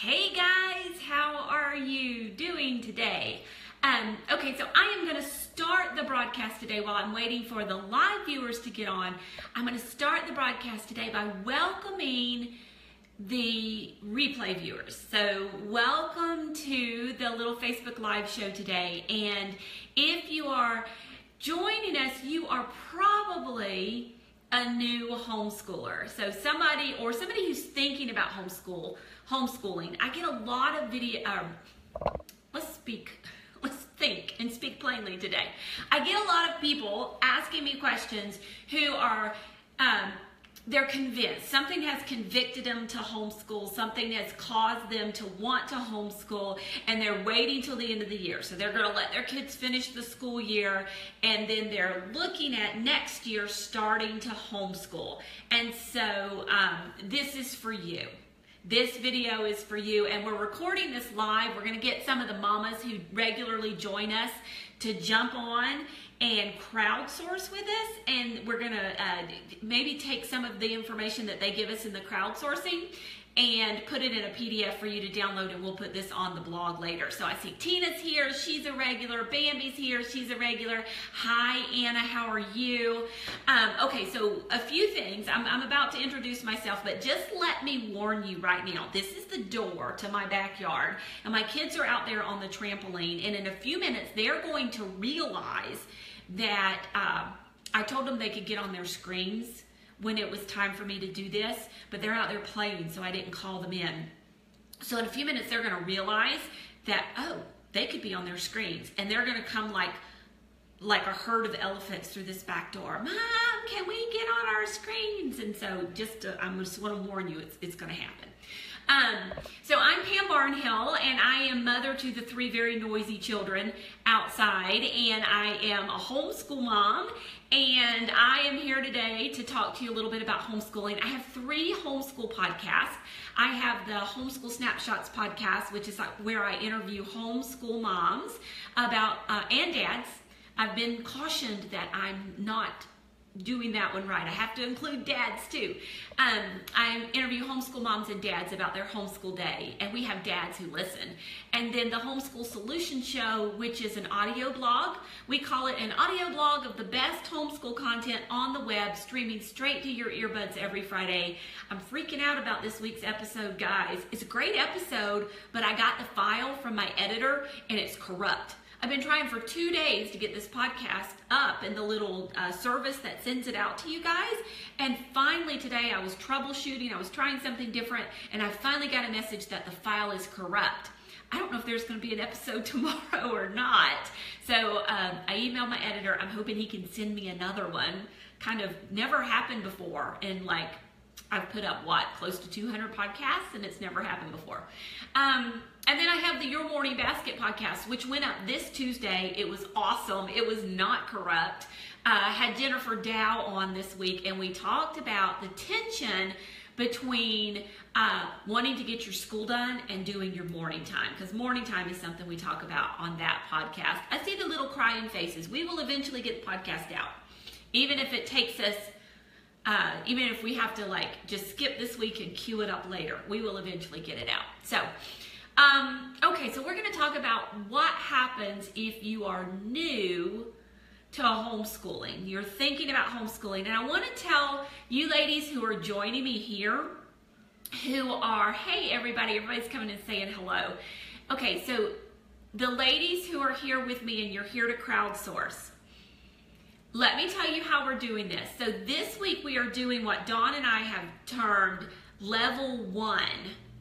Hey guys, how are you doing today? Um, okay, so I am going to start the broadcast today while I'm waiting for the live viewers to get on. I'm going to start the broadcast today by welcoming the replay viewers. So, welcome to the little Facebook Live show today. And if you are joining us, you are probably a new homeschooler. So somebody or somebody who's thinking about homeschool, homeschooling. I get a lot of video um, let's speak let's think and speak plainly today. I get a lot of people asking me questions who are um, they're convinced. Something has convicted them to homeschool. Something has caused them to want to homeschool and they're waiting till the end of the year. So they're going to let their kids finish the school year and then they're looking at next year starting to homeschool. And so um, this is for you. This video is for you and we're recording this live. We're going to get some of the mamas who regularly join us to jump on and crowdsource with us and we're going to uh, maybe take some of the information that they give us in the crowdsourcing and put it in a PDF for you to download and we'll put this on the blog later. So I see Tina's here, she's a regular. Bambi's here, she's a regular. Hi Anna, how are you? Um, okay, so a few things. I'm, I'm about to introduce myself, but just let me warn you right now. This is the door to my backyard and my kids are out there on the trampoline and in a few minutes they're going to realize that uh, I told them they could get on their screens when it was time for me to do this, but they're out there playing, so I didn't call them in. So in a few minutes, they're going to realize that, oh, they could be on their screens, and they're going to come like like a herd of elephants through this back door. Mom, can we get on our screens? And so just I'm just want to warn you, it's, it's going to happen. Um, so I'm Pam Barnhill, and I am mother to the three very noisy children outside, and I am a homeschool mom, and I am here today to talk to you a little bit about homeschooling. I have three homeschool podcasts. I have the Homeschool Snapshots podcast, which is where I interview homeschool moms about uh, and dads. I've been cautioned that I'm not doing that one right. I have to include dads too. Um, I interview homeschool moms and dads about their homeschool day, and we have dads who listen. And then the Homeschool Solution Show, which is an audio blog. We call it an audio blog of the best homeschool content on the web, streaming straight to your earbuds every Friday. I'm freaking out about this week's episode, guys. It's a great episode, but I got the file from my editor, and it's corrupt. I've been trying for two days to get this podcast up in the little uh, service that sends it out to you guys. And finally today I was troubleshooting, I was trying something different, and I finally got a message that the file is corrupt. I don't know if there's going to be an episode tomorrow or not. So um, I emailed my editor. I'm hoping he can send me another one. Kind of never happened before And like I've put up what close to 200 podcasts, and it's never happened before. Um, and then I have the Your Morning Basket podcast, which went up this Tuesday. It was awesome. It was not corrupt. Uh, I had Jennifer Dow on this week, and we talked about the tension between uh, wanting to get your school done and doing your morning time because morning time is something we talk about on that podcast. I see the little crying faces. We will eventually get the podcast out, even if it takes us uh, even if we have to like just skip this week and queue it up later, we will eventually get it out. So, um, okay, so we're going to talk about what happens if you are new to homeschooling. You're thinking about homeschooling, and I want to tell you ladies who are joining me here, who are, hey everybody, everybody's coming and saying hello. Okay, so the ladies who are here with me and you're here to crowdsource, let me tell you how we're doing this. So this week we are doing what Dawn and I have termed level one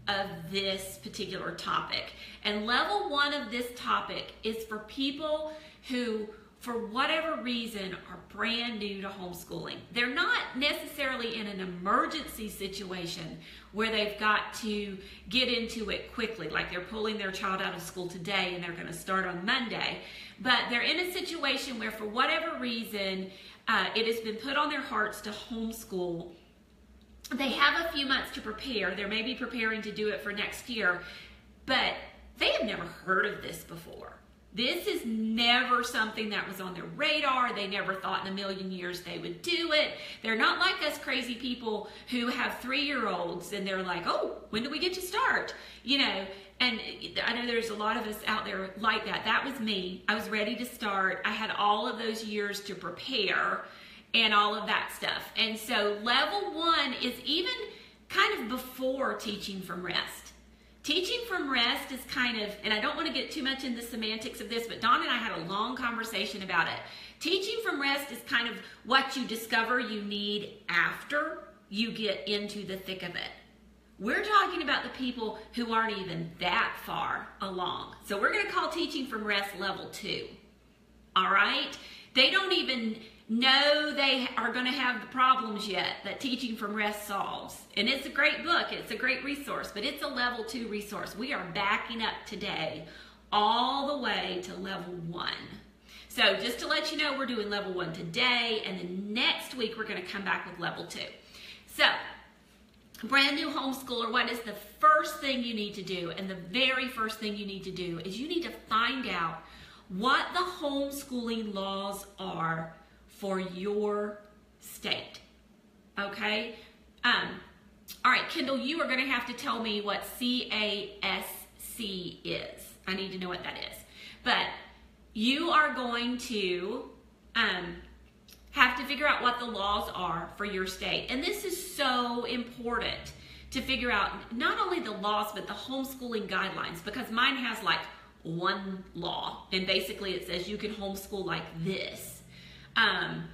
of this particular topic. And level one of this topic is for people who, for whatever reason, are brand new to homeschooling. They're not necessarily in an emergency situation where they've got to get into it quickly, like they're pulling their child out of school today and they're going to start on Monday but they're in a situation where, for whatever reason, uh, it has been put on their hearts to homeschool. They have a few months to prepare. They're maybe preparing to do it for next year, but they have never heard of this before. This is never something that was on their radar. They never thought in a million years they would do it. They're not like us crazy people who have three year olds and they're like, oh, when do we get to start? You know, and I know there's a lot of us out there like that. That was me. I was ready to start. I had all of those years to prepare and all of that stuff. And so level one is even kind of before teaching from rest. Teaching from rest is kind of, and I don't want to get too much into the semantics of this, but Dawn and I had a long conversation about it. Teaching from rest is kind of what you discover you need after you get into the thick of it. We're talking about the people who aren't even that far along. So we're going to call teaching from rest level two. All right? They don't even know they are going to have the problems yet that Teaching from Rest solves. And it's a great book, it's a great resource, but it's a level two resource. We are backing up today all the way to level one. So just to let you know, we're doing level one today, and then next week we're going to come back with level two. So, brand new homeschooler, what is the first thing you need to do? And the very first thing you need to do is you need to find out what the homeschooling laws are for your state. Okay? Um, all right, Kendall, you are going to have to tell me what CASC is. I need to know what that is. But you are going to um, have to figure out what the laws are for your state. And this is so important to figure out not only the laws, but the homeschooling guidelines, because mine has like one law. And basically it says you can homeschool like this. Um,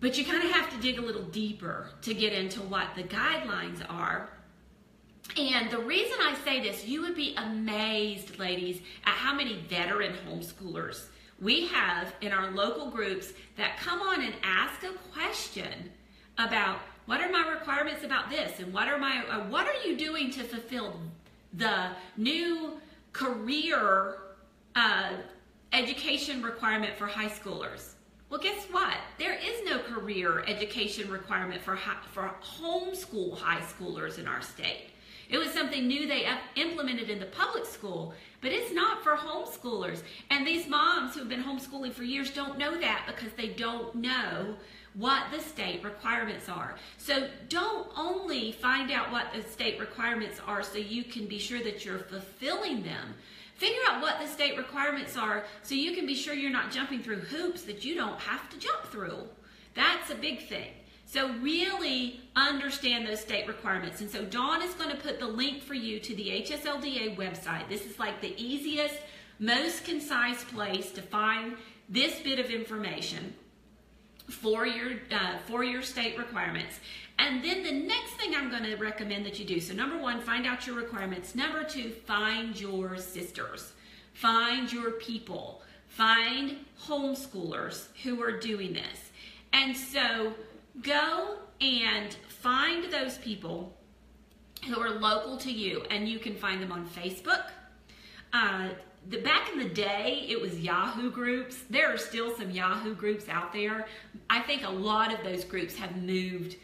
but you kind of have to dig a little deeper to get into what the guidelines are. And the reason I say this, you would be amazed, ladies, at how many veteran homeschoolers we have in our local groups that come on and ask a question about what are my requirements about this and what are my uh, what are you doing to fulfill the new career uh, education requirement for high schoolers well, guess what? There is no career education requirement for, high, for homeschool high schoolers in our state. It was something new they implemented in the public school, but it's not for homeschoolers. And these moms who have been homeschooling for years don't know that because they don't know what the state requirements are. So don't only find out what the state requirements are so you can be sure that you're fulfilling them, Figure out what the state requirements are so you can be sure you're not jumping through hoops that you don't have to jump through. That's a big thing. So really understand those state requirements. And so Dawn is going to put the link for you to the HSLDA website. This is like the easiest, most concise place to find this bit of information for your uh, for your state requirements. And then the next thing I'm going to recommend that you do. So number one, find out your requirements. Number two, find your sisters. Find your people. Find homeschoolers who are doing this. And so go and find those people who are local to you and you can find them on Facebook. Uh, the back in the day it was yahoo groups. There are still some yahoo groups out there. I think a lot of those groups have moved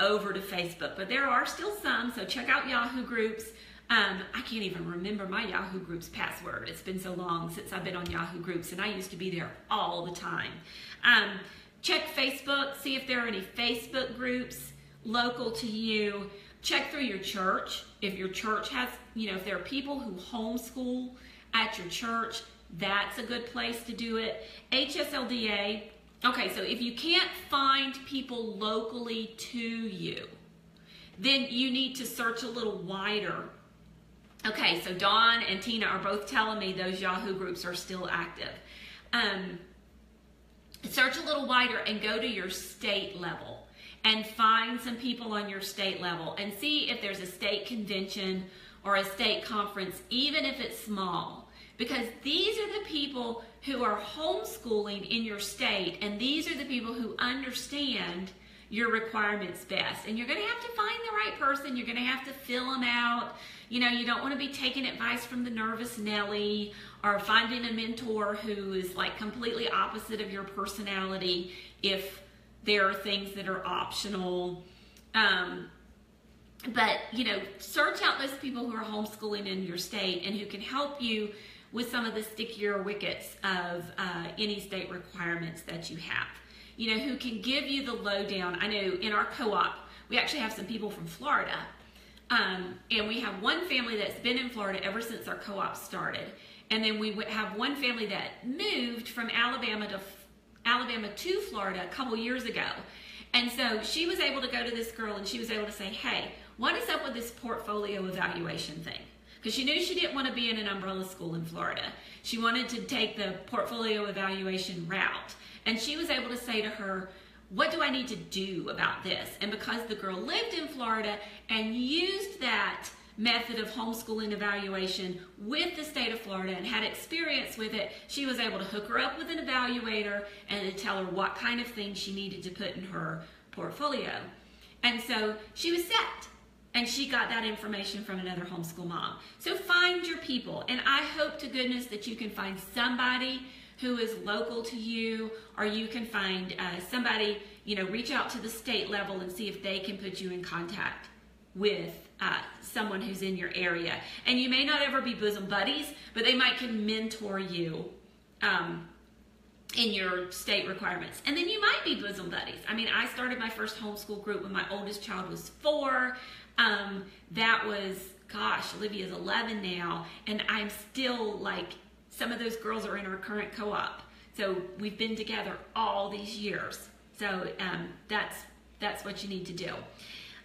over to facebook but there are still some so check out yahoo groups. Um, i can't even remember my yahoo groups password. It's been so long since i've been on yahoo groups and i used to be there all the time. Um, check facebook see if there are any facebook groups local to you. Check through your church. If your church has you know if there are people who homeschool at your church, that's a good place to do it. HSLDA, okay, so if you can't find people locally to you, then you need to search a little wider. Okay, so Dawn and Tina are both telling me those Yahoo groups are still active. Um, search a little wider and go to your state level and find some people on your state level and see if there's a state convention or a state conference, even if it's small because these are the people who are homeschooling in your state, and these are the people who understand your requirements best. And you're going to have to find the right person. You're going to have to fill them out. You know, you don't want to be taking advice from the nervous Nelly or finding a mentor who is like completely opposite of your personality if there are things that are optional. Um, but, you know, search out those people who are homeschooling in your state and who can help you with some of the stickier wickets of uh, any state requirements that you have. You know, who can give you the lowdown. I know in our co op, we actually have some people from Florida. Um, and we have one family that's been in Florida ever since our co op started. And then we have one family that moved from Alabama to Alabama to Florida a couple years ago. And so she was able to go to this girl and she was able to say, hey, what is up with this portfolio evaluation thing? Because she knew she didn't want to be in an umbrella school in Florida. She wanted to take the portfolio evaluation route. And she was able to say to her, what do I need to do about this? And because the girl lived in Florida and used that method of homeschooling evaluation with the state of Florida and had experience with it, she was able to hook her up with an evaluator and tell her what kind of things she needed to put in her portfolio. And so she was set. And she got that information from another homeschool mom. So find your people. And I hope to goodness that you can find somebody who is local to you, or you can find uh, somebody, you know, reach out to the state level and see if they can put you in contact with uh, someone who's in your area. And you may not ever be bosom buddies, but they might can mentor you um, in your state requirements. And then you might be bosom buddies. I mean, I started my first homeschool group when my oldest child was four. Um, that was, gosh, Olivia's 11 now, and I'm still like, some of those girls are in our current co-op. So we've been together all these years. So um, that's that's what you need to do.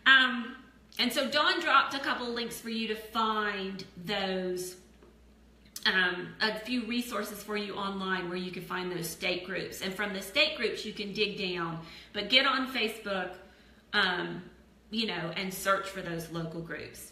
Um, and so Dawn dropped a couple links for you to find those, um, a few resources for you online where you can find those state groups. And from the state groups, you can dig down, but get on Facebook, um, you know, and search for those local groups.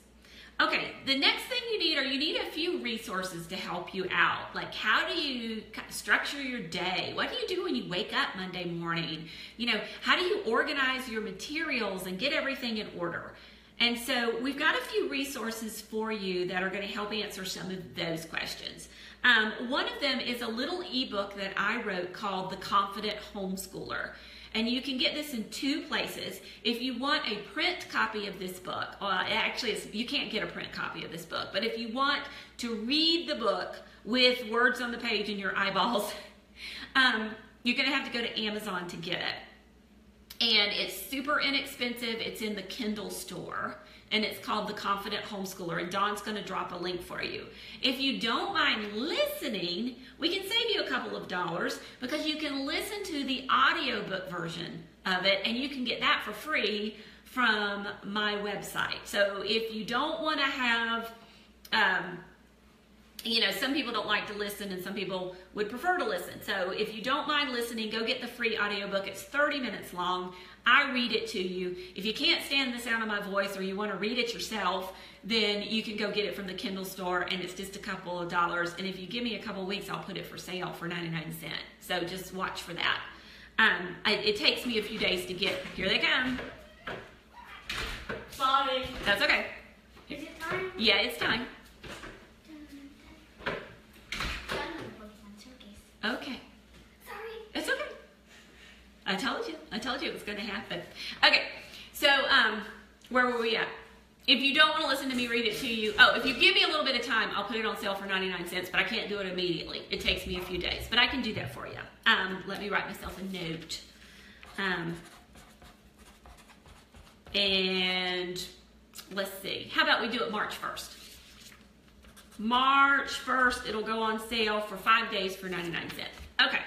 Okay, the next thing you need are you need a few resources to help you out. Like how do you structure your day? What do you do when you wake up Monday morning? You know, how do you organize your materials and get everything in order? And so we've got a few resources for you that are going to help answer some of those questions. Um, one of them is a little ebook that I wrote called The Confident Homeschooler. And you can get this in two places. If you want a print copy of this book, actually, you can't get a print copy of this book, but if you want to read the book with words on the page in your eyeballs, um, you're going to have to go to Amazon to get it and it's super inexpensive. It's in the Kindle store and it's called The Confident Homeschooler. And Dawn's going to drop a link for you. If you don't mind listening, we can save you a couple of dollars because you can listen to the audiobook version of it and you can get that for free from my website. So if you don't want to have um, you know, some people don't like to listen and some people would prefer to listen. So if you don't mind listening, go get the free audiobook. It's 30 minutes long. I read it to you. If you can't stand the sound of my voice or you want to read it yourself, then you can go get it from the Kindle store and it's just a couple of dollars. And if you give me a couple of weeks, I'll put it for sale for 99 cents. So just watch for that. Um, I, it takes me a few days to get. Here they come. Sorry. That's okay. Is it time? Yeah, it's time. Okay. I told you. I told you it was going to happen. Okay. So, um, where were we at? If you don't want to listen to me read it to you, oh, if you give me a little bit of time, I'll put it on sale for 99 cents, but I can't do it immediately. It takes me a few days, but I can do that for you. Um, let me write myself a note. Um, and let's see. How about we do it March 1st? March 1st, it'll go on sale for five days for 99 cents. Okay.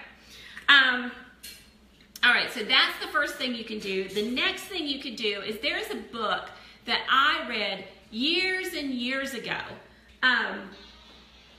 Um, all right, so that's the first thing you can do. The next thing you can do is there's a book that I read years and years ago. Um,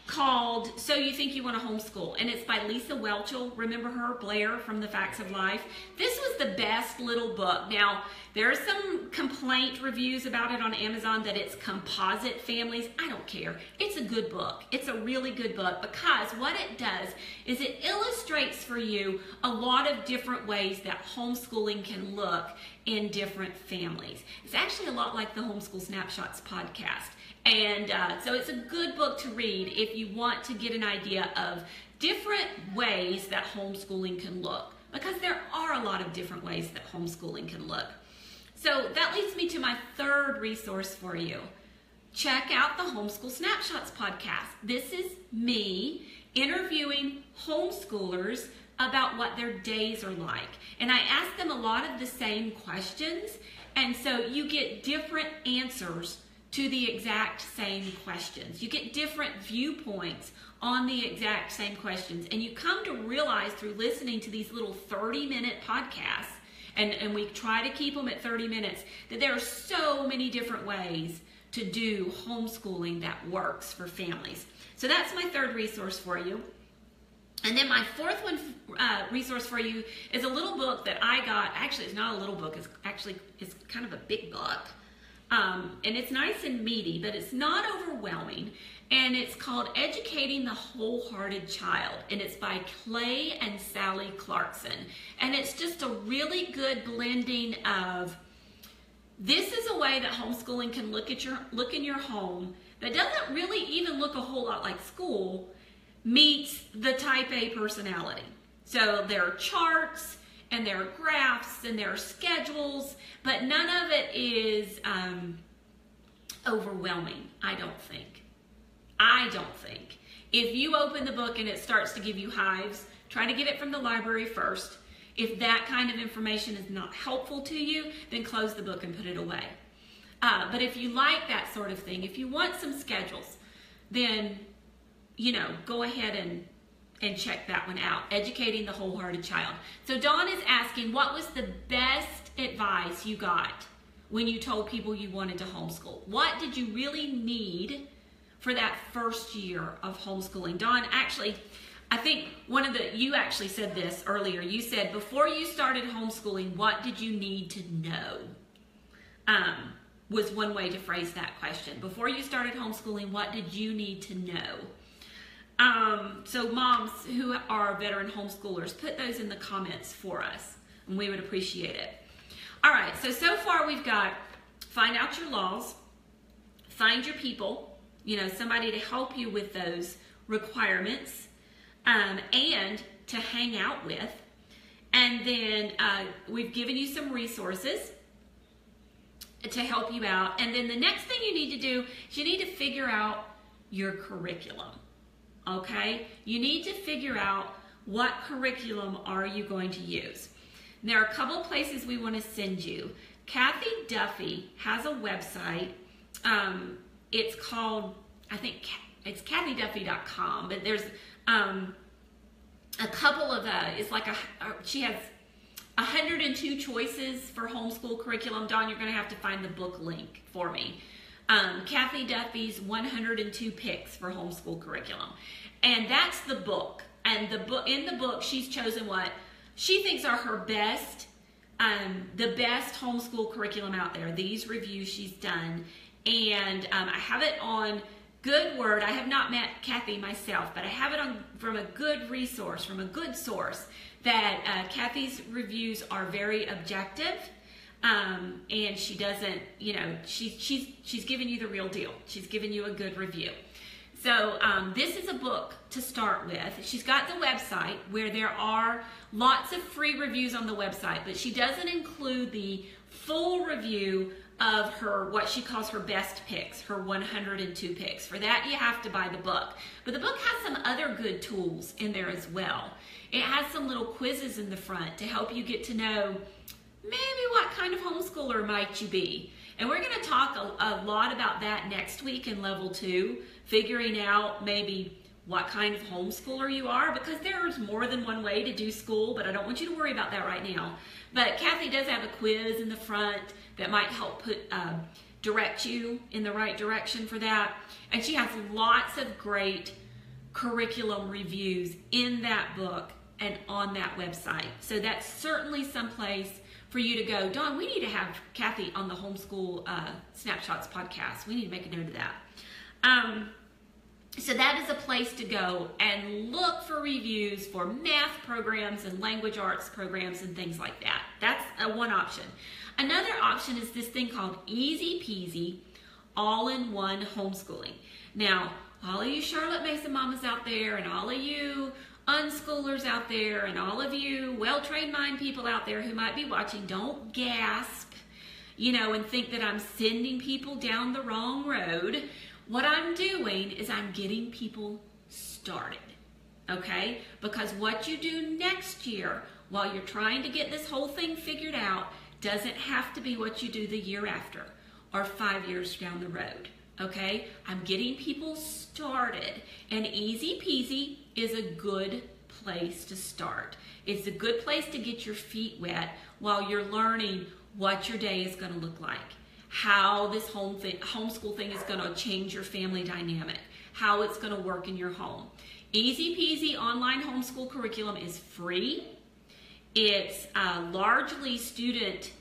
called So You Think You Want to Homeschool, and it's by Lisa Whelchel. Remember her, Blair from The Facts of Life? This was the best little book. Now, there are some complaint reviews about it on Amazon that it's composite families. I don't care. It's a good book. It's a really good book because what it does is it illustrates for you a lot of different ways that homeschooling can look in different families. It's actually a lot like the Homeschool Snapshots podcast. And uh, so it's a good book to read if you want to get an idea of different ways that homeschooling can look, because there are a lot of different ways that homeschooling can look. So that leads me to my third resource for you check out the Homeschool Snapshots podcast. This is me interviewing homeschoolers about what their days are like. And I ask them a lot of the same questions, and so you get different answers to the exact same questions. You get different viewpoints on the exact same questions. And you come to realize through listening to these little 30 minute podcasts, and, and we try to keep them at 30 minutes, that there are so many different ways to do homeschooling that works for families. So that's my third resource for you. And then my fourth one uh, resource for you is a little book that I got. Actually, it's not a little book. It's actually it's kind of a big book, um, and it's nice and meaty, but it's not overwhelming. And it's called Educating the Wholehearted Child, and it's by Clay and Sally Clarkson. And it's just a really good blending of this is a way that homeschooling can look at your look in your home that doesn't really even look a whole lot like school meets the type A personality. So there are charts and there are graphs and there are schedules, but none of it is um, overwhelming, I don't think. I don't think. If you open the book and it starts to give you hives, try to get it from the library first. If that kind of information is not helpful to you, then close the book and put it away. Uh, but if you like that sort of thing, if you want some schedules, then you know, go ahead and and check that one out. Educating the wholehearted child. So Dawn is asking, what was the best advice you got when you told people you wanted to homeschool? What did you really need for that first year of homeschooling? Dawn, actually, I think one of the you actually said this earlier. You said before you started homeschooling, what did you need to know? Um, was one way to phrase that question. Before you started homeschooling, what did you need to know? Um, so moms who are veteran homeschoolers, put those in the comments for us, and we would appreciate it. All right, so so far we've got find out your laws, find your people, you know, somebody to help you with those requirements, um, and to hang out with. And then uh, we've given you some resources to help you out. And then the next thing you need to do is you need to figure out your curriculum okay? You need to figure out what curriculum are you going to use. There are a couple places we want to send you. Cathy Duffy has a website. Um, it's called, I think it's cathyduffy.com, but there's um, a couple of, uh, it's like a, she has 102 choices for homeschool curriculum. Dawn, you're going to have to find the book link for me um, Cathy Duffy's 102 Picks for Homeschool Curriculum. And that's the book. And the book in the book, she's chosen what she thinks are her best, um, the best homeschool curriculum out there. These reviews she's done, and um, I have it on Good Word. I have not met Cathy myself, but I have it on from a good resource, from a good source. That uh, Cathy's reviews are very objective um, and she doesn't, you know, she's she's she's giving you the real deal. She's giving you a good review. So um, this is a book to start with. She's got the website where there are lots of free reviews on the website, but she doesn't include the full review of her what she calls her best picks, her 102 picks. For that, you have to buy the book. But the book has some other good tools in there as well. It has some little quizzes in the front to help you get to know maybe what kind of homeschooler might you be? And we're going to talk a, a, lot about that next week in level two, figuring out maybe what kind of homeschooler you are, because there's more than one way to do school, but I don't want you to worry about that right now. But Cathy does have a quiz in the front that might help put uh, direct you in the right direction for that. And she has lots of great curriculum reviews in that book and on that website. So that's certainly someplace for you to go, Dawn, we need to have Cathy on the Homeschool uh, Snapshots podcast. We need to make a note of that. Um, so that is a place to go and look for reviews for math programs and language arts programs and things like that. That's a one option. Another option is this thing called Easy Peasy All-in-One Homeschooling. Now, all of you Charlotte Mason mamas out there and all of you unschoolers out there and all of you well-trained mind people out there who might be watching, don't gasp. you know, and think that I'm sending people down the wrong road. What I'm doing is I'm getting people started. Okay? Because what you do next year while you're trying to get this whole thing figured out doesn't have to be what you do the year after or five years down the road. Okay? I'm getting people started. And easy peasy is a good place to start. It's a good place to get your feet wet while you're learning what your day is going to look like, how this home thing, homeschool thing is going to change your family dynamic, how it's going to work in your home. Easy peasy online homeschool curriculum is free. It's uh, largely student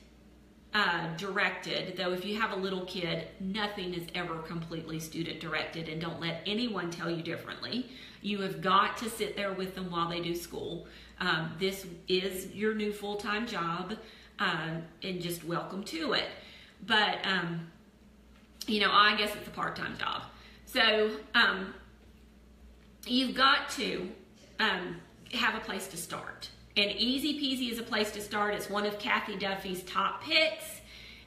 uh, directed, though if you have a little kid, nothing is ever completely student directed, and don't let anyone tell you differently. You have got to sit there with them while they do school. Um, this is your new full time job, uh, and just welcome to it. But, um, you know, I guess it's a part time job. So, um, you've got to um, have a place to start. And Easy Peasy is a place to start. It's one of Cathy Duffy's top picks.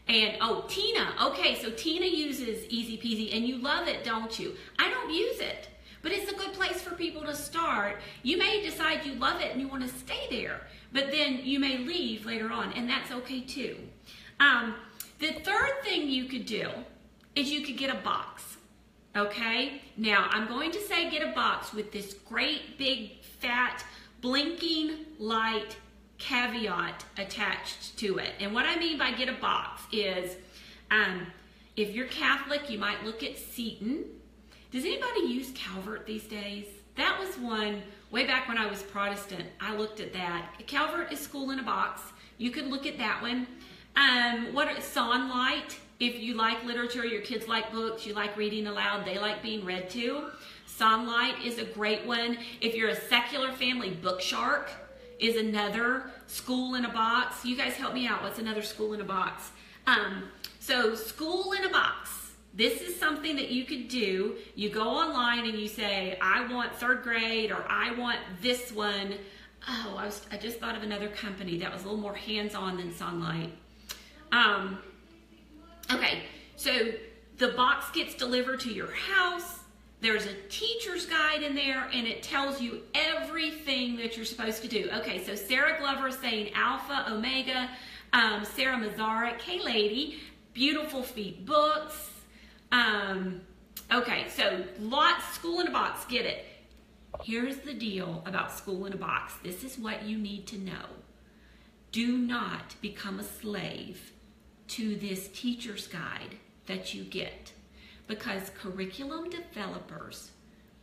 And oh, Tina. Okay, so Tina uses Easy Peasy, and you love it, don't you? I don't use it, but it's a good place for people to start. You may decide you love it and you want to stay there, but then you may leave later on, and that's okay too. Um, the third thing you could do is you could get a box. Okay, now I'm going to say get a box with this great big fat blinking light caveat attached to it. And what I mean by get a box is um, if you're Catholic, you might look at Seton. Does anybody use Calvert these days? That was one way back when I was Protestant. I looked at that. Calvert is school in a box. You could look at that one. Um, what are Sonlight? If you like literature, your kids like books, you like reading aloud, they like being read to. Sonlight is a great one. If you're a secular family, Bookshark is another school in a box. You guys help me out. What's another school in a box? Um, so, school in a box. This is something that you could do. You go online and you say, I want third grade or I want this one. Oh, I, was, I just thought of another company that was a little more hands on than Sonlight. Um, okay, so the box gets delivered to your house there's a teacher's guide in there and it tells you everything that you're supposed to do. Okay, so Sarah Glover is saying Alpha, Omega, um, Sarah Mazarek, hey lady, Beautiful Feet books. Um, okay, so lots, school in a box, get it. Here's the deal about school in a box. This is what you need to know. Do not become a slave to this teacher's guide that you get because curriculum developers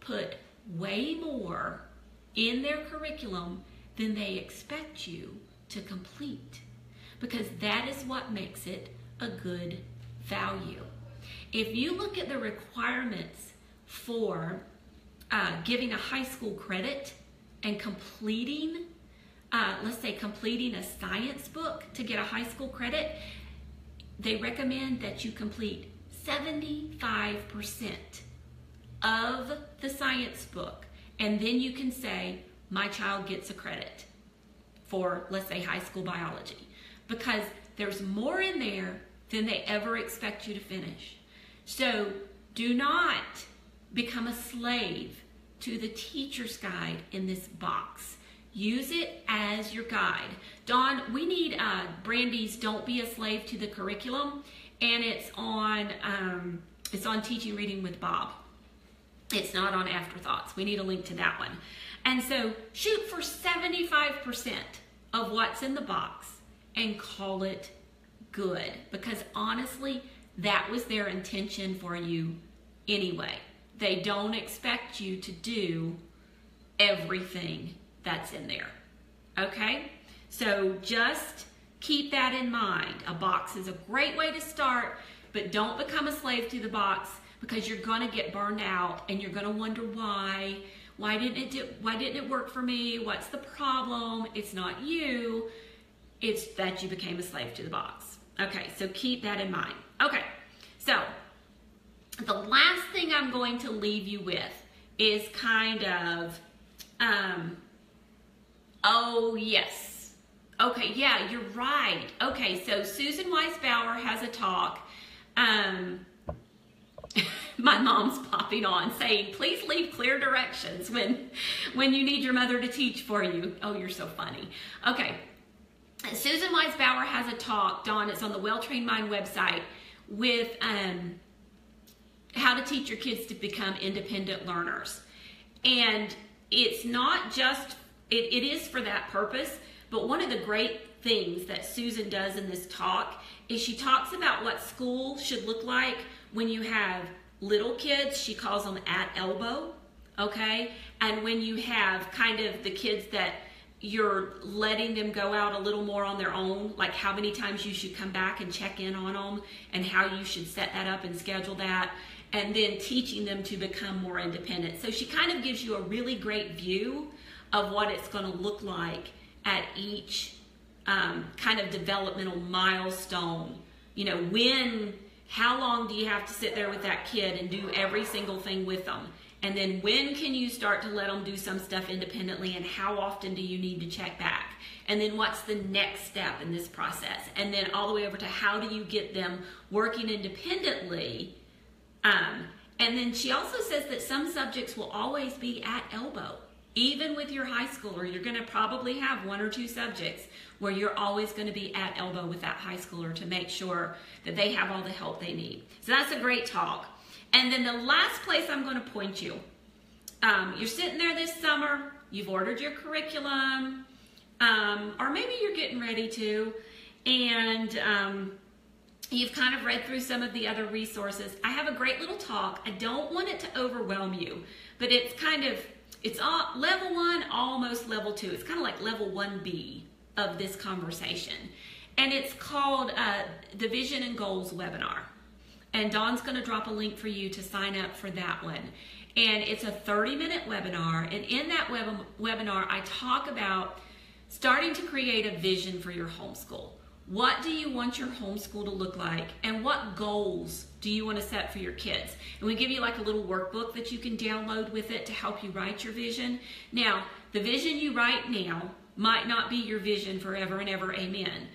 put way more in their curriculum than they expect you to complete because that is what makes it a good value. If you look at the requirements for uh, giving a high school credit and completing, uh, let's say completing a science book to get a high school credit, they recommend that you complete 75% of the science book. And then you can say, my child gets a credit for, let's say, high school biology. Because there's more in there than they ever expect you to finish. So do not become a slave to the teacher's guide in this box. Use it as your guide. Dawn, we need uh, Brandy's Don't Be a Slave to the Curriculum and it's on um, it's on Teaching Reading with Bob. It's not on Afterthoughts. We need a link to that one. And so shoot for 75% of what's in the box and call it good because honestly, that was their intention for you anyway. They don't expect you to do everything that's in there. Okay? So just Keep that in mind. A box is a great way to start, but don't become a slave to the box because you're going to get burned out and you're going to wonder why. Why didn't it do, why didn't it work for me? What's the problem? It's not you. It's that you became a slave to the box. Okay, so keep that in mind. Okay. So, the last thing I'm going to leave you with is kind of um oh yes Okay, yeah, you're right. Okay, so Susan Wise Bauer has a talk. Um, my mom's popping on saying, please leave clear directions when, when you need your mother to teach for you. Oh, you're so funny. Okay, Susan Wise Bauer has a talk, Dawn, it's on the Well Trained Mind website, with um, how to teach your kids to become independent learners. And it's not just, it, it is for that purpose, but one of the great things that Susan does in this talk is she talks about what school should look like when you have little kids. She calls them at elbow, okay? And when you have kind of the kids that you're letting them go out a little more on their own, like how many times you should come back and check in on them and how you should set that up and schedule that, and then teaching them to become more independent. So she kind of gives you a really great view of what it's going to look like at each um, kind of developmental milestone. You know, when, how long do you have to sit there with that kid and do every single thing with them? And then when can you start to let them do some stuff independently and how often do you need to check back? And then what's the next step in this process? And then all the way over to how do you get them working independently? Um, and then she also says that some subjects will always be at elbow. Even with your high schooler, you're going to probably have one or two subjects where you're always going to be at elbow with that high schooler to make sure that they have all the help they need. So that's a great talk. And then the last place I'm going to point you, um, you're sitting there this summer, you've ordered your curriculum, um, or maybe you're getting ready to, and um, you've kind of read through some of the other resources. I have a great little talk. I don't want it to overwhelm you, but it's kind of, it's all, level one, almost level two. It's kind of like level 1B of this conversation. And it's called uh, the Vision and Goals webinar. And Dawn's going to drop a link for you to sign up for that one. And it's a 30 minute webinar. And in that web webinar, I talk about starting to create a vision for your homeschool. What do you want your homeschool to look like? And what goals do you want to set for your kids? And we give you like a little workbook that you can download with it to help you write your vision. Now, the vision you write now might not be your vision forever and ever, amen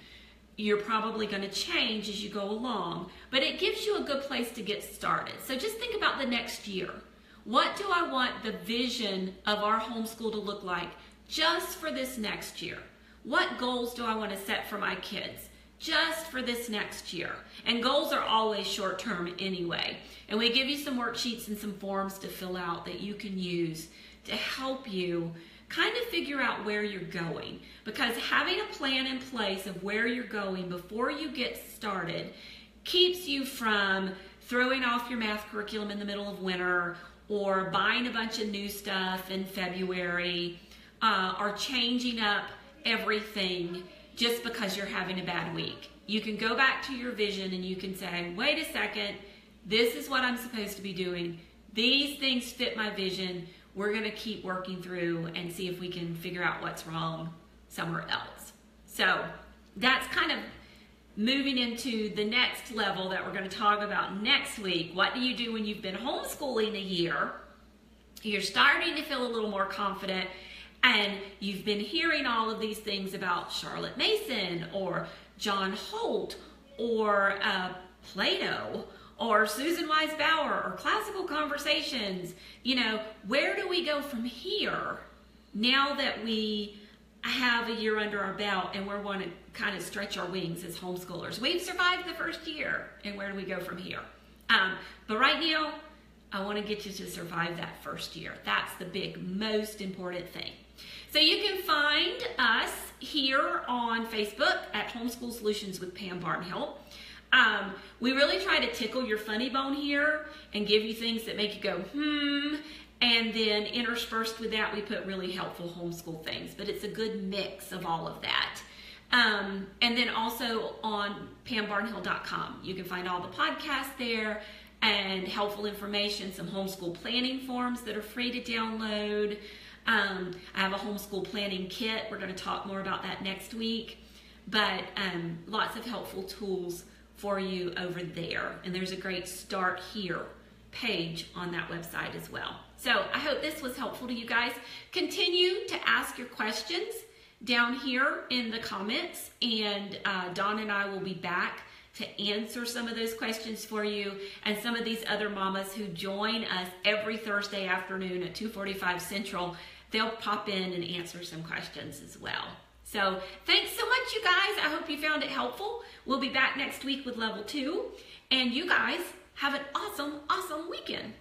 you're probably going to change as you go along, but it gives you a good place to get started. So just think about the next year. What do I want the vision of our homeschool to look like just for this next year? What goals do I want to set for my kids just for this next year? And goals are always short term anyway. And we give you some worksheets and some forms to fill out that you can use to help you kind of figure out where you're going because having a plan in place of where you're going before you get started keeps you from throwing off your math curriculum in the middle of winter or buying a bunch of new stuff in February uh, or changing up everything just because you're having a bad week. You can go back to your vision and you can say, wait a second, this is what I'm supposed to be doing. These things fit my vision we're going to keep working through and see if we can figure out what's wrong somewhere else. So that's kind of moving into the next level that we're going to talk about next week. What do you do when you've been homeschooling a year? You're starting to feel a little more confident and you've been hearing all of these things about Charlotte Mason or John Holt or uh, Plato or Susan Wise Weisbauer or Classical Conversations. You know, where do we go from here now that we have a year under our belt and we're want to kind of stretch our wings as homeschoolers? We've survived the first year, and where do we go from here? Um, but right now, I want to get you to survive that first year. That's the big, most important thing. So you can find us here on Facebook at Homeschool Solutions with Pam Barnhill. Um, we really try to tickle your funny bone here and give you things that make you go, hmm. And then interspersed with that, we put really helpful homeschool things. But it's a good mix of all of that. Um, and then also on pambarnhill.com, you can find all the podcasts there and helpful information, some homeschool planning forms that are free to download. Um, I have a homeschool planning kit. We're going to talk more about that next week. But um, lots of helpful tools for you over there. And there's a great start here page on that website as well. So I hope this was helpful to you guys. Continue to ask your questions. down here in the comments, and uh, Dawn and I will be back to answer some of those questions for you and some of these other mamas who join us every Thursday afternoon at 2:45 Central. They'll pop in and answer some questions as well. So thanks so much, you guys. I hope you found it helpful. We'll be back next week with level two. And you guys have an awesome, awesome weekend.